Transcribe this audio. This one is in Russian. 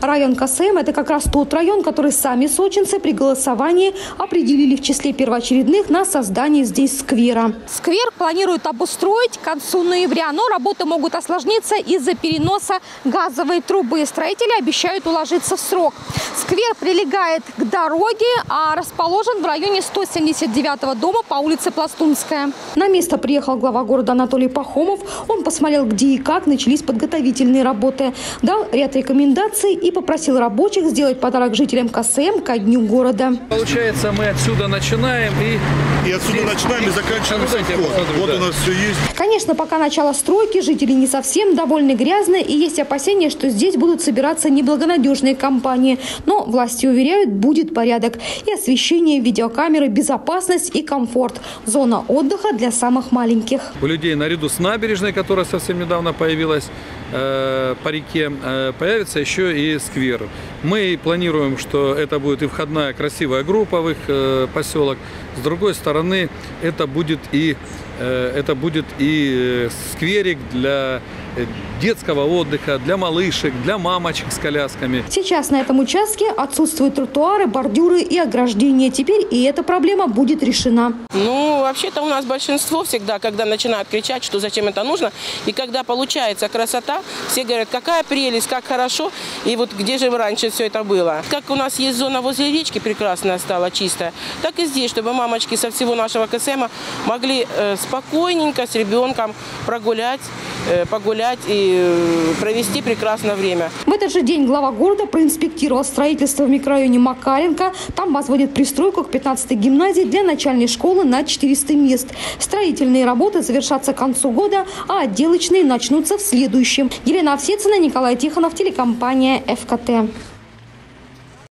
Район КСМ – это как раз тот район, который сами сочинцы при голосовании определили в числе первоочередных на создание здесь сквера. Сквер планируют обустроить к концу ноября, но работы могут осложниться из-за переноса газовой трубы. Строители обещают уложиться в срок. Сквер прилегает к дороге, а расположен в районе 179-го дома по улице Пластунская. На место приехал глава города Анатолий Пахомов. Он посмотрел, где и как начались подготовительные работы. Дал ряд рекомендаций и попросил рабочих сделать подарок жителям КСМ ко дню города. Получается, мы отсюда начинаем и... И отсюда начинаем и заканчиваем А, дайте я совхоз. посмотрю, Вот да. у нас все есть. Конечно, пока начало стройки, жители не совсем довольны грязно и есть опасения, что здесь будут собираться неблагонадежные компании. Но власти уверяют, будет порядок. И освещение, видеокамеры, безопасность и комфорт. Зона отдыха для самых маленьких. У людей наряду с набережной, которая совсем недавно появилась по реке, э, появится еще и сквер. Мы планируем, что это будет и входная красивая группа в их э, поселок. С другой стороны, это будет и э, это будет и э, скверик для э, детского отдыха, для малышек, для мамочек с колясками. Сейчас на этом участке отсутствуют тротуары, бордюры и ограждения. Теперь и эта проблема будет решена. Ну, вообще-то у нас большинство всегда, когда начинают кричать, что зачем это нужно, и когда получается красота, все говорят, какая прелесть, как хорошо, и вот где же раньше все это было. Как у нас есть зона возле речки прекрасная стала, чистая, так и здесь, чтобы мамочки со всего нашего КСМа могли э, спокойненько с ребенком прогулять, погулять и э, провести прекрасное время. В этот же день глава города проинспектировал строительство в микрорайоне Макаренко. Там возводят пристройку к 15-й гимназии для начальной школы на 400 мест. Строительные работы завершатся к концу года, а отделочные начнутся в следующем. Елена Овсецина, Николай Тихонов, телекомпания ФКТ.